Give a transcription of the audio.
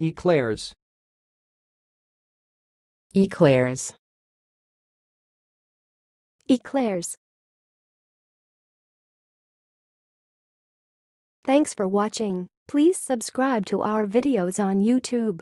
Eclairs. Eclairs. Eclairs. Thanks for watching. Please subscribe to our videos on YouTube.